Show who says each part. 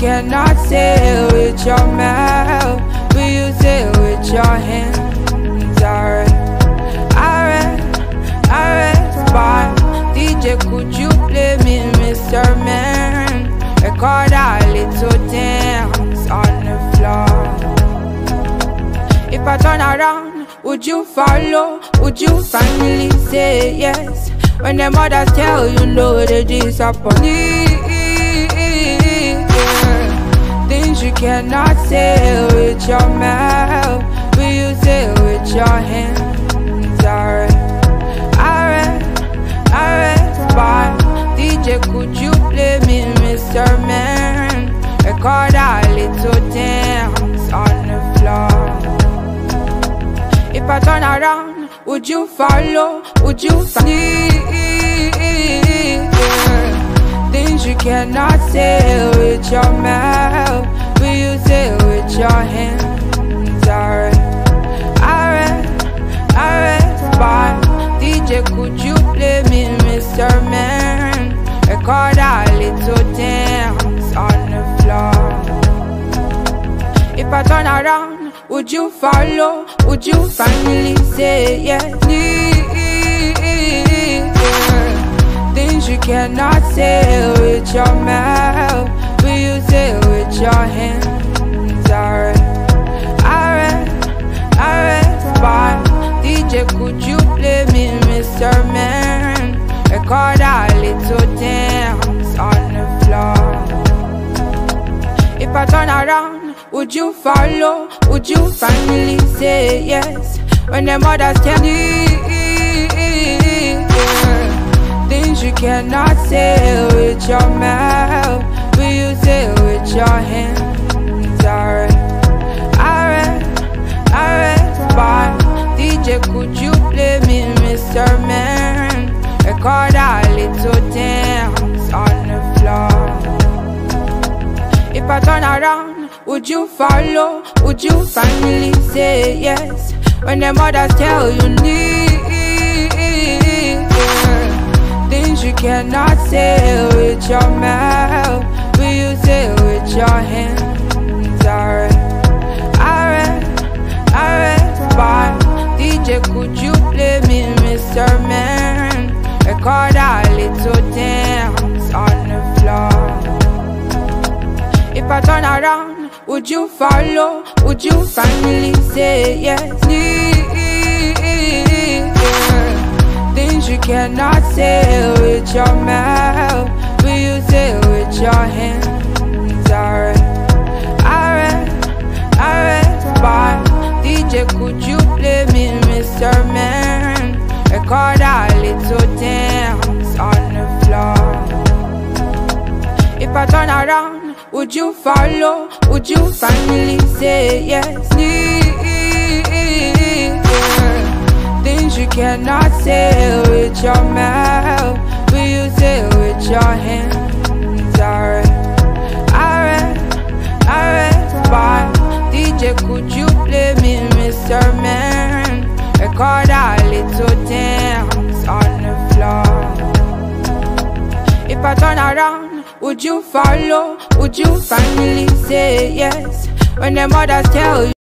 Speaker 1: cannot say with your mouth, but you say with your hands? Alright, alright, alright, fine. DJ, could you play me, Mr. Man? Record a little dance on the floor. If I turn around, would you follow? Would you finally say yes? When the mothers tell you no, they disappoint. You cannot say with your mouth, will you say with your hands? Alright, alright, alright, fine. DJ, could you play me, Mr. Man? Record a little dance on the floor. If I turn around, would you follow? Would you finally? Things you cannot say with your mouth, could you play me, Mr. Man? Record a little dance on the floor. If I turn around, would you follow? Would you finally say yes? Things you cannot say with your mouth, will you say with your hands? Record a little dance on the floor. If I turn around, would you follow? Would you finally say yes? When the mothers tell you things you cannot say with your mouth, will you say with your hands? Alright, alright, alright, fine. DJ, could you play me, Mr. Man? Record a little dance on the floor. If I turn around, would you follow? Would you finally say yes? When the mothers tell you things you cannot say with your mouth, will you say with your hands? Alright, alright, alright, fine. DJ, could you Record a little dance on the floor. If I turn around, would you follow? Would you finally say yes? Things you cannot say with your mouth, will you say with your hands? Alright, alright, alright, fine. DJ, could you play me, Mr. Man? Record a little dance on the floor. If I turn around, would you follow? Would you finally say yes? Things you cannot say with your mouth, will you say with your hands? Alright, alright, alright, fine. DJ, could you play me, Mr. Man? Record a little Turn around, would you follow? Would you finally say yes? When the mothers tell you